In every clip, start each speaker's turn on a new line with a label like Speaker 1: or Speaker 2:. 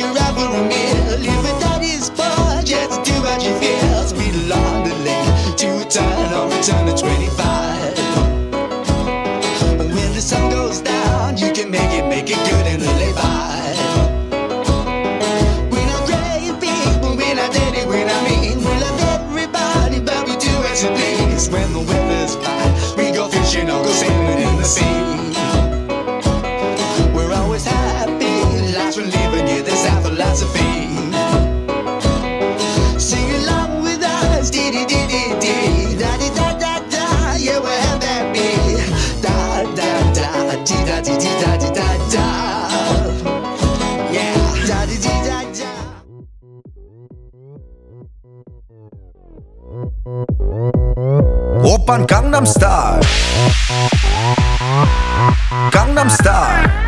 Speaker 1: her out for a meal. If a daddy's poor, just do what you feel. Speed along the lane to or return to 25. When the sun a. Sing along with us, da da da da, yeah we're happy, da da da, da da da da, yeah, da da da.
Speaker 2: Gangnam Style. Gangnam Style.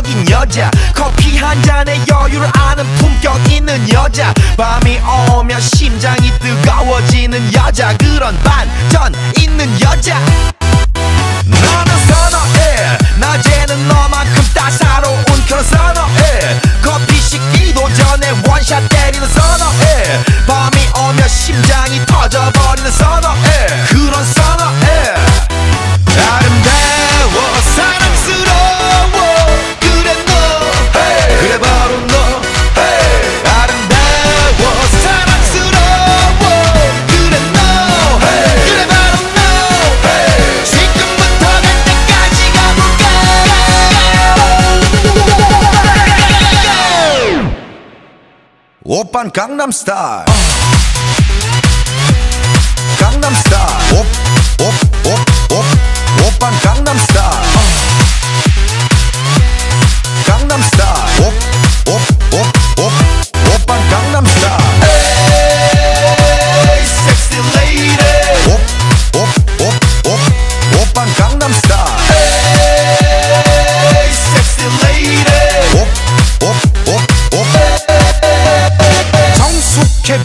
Speaker 2: 인간적인 여자. 커피 한 잔에 여유를 아는 품격 있는 여자. 밤이 오면 심장이 뜨거워지는 여자. 그런 반전 있는 여자 오빤 강남스타일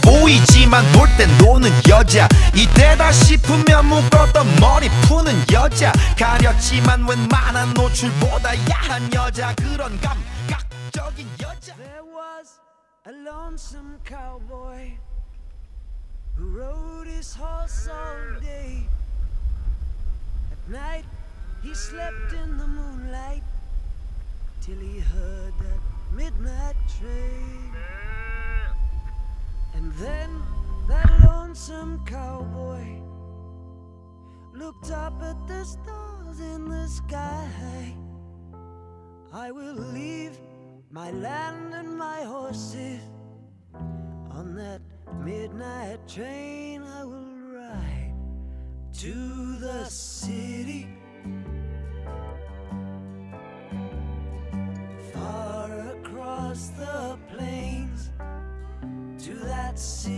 Speaker 2: 보이지만 놀 땐 노는 여자 이때다 싶으면 묶었던 머리 푸는 여자 가렸지만 웬만한 노출보다 야한 여자 그런 감각적인 여자
Speaker 3: There was a lonesome cowboy who rode his horse all day. At night, he slept in the moonlight till he heard that midnight train. That lonesome cowboy looked up at the stars in the sky. I will leave my land and my horses on that midnight train. I will ride to the city. Far across the plains to that city.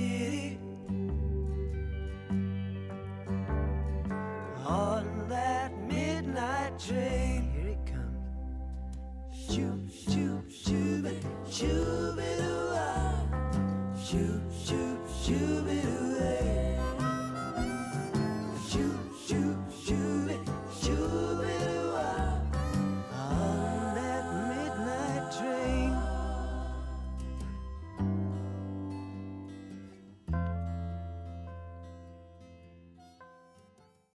Speaker 3: train. Here it comes. Shoo, shoo.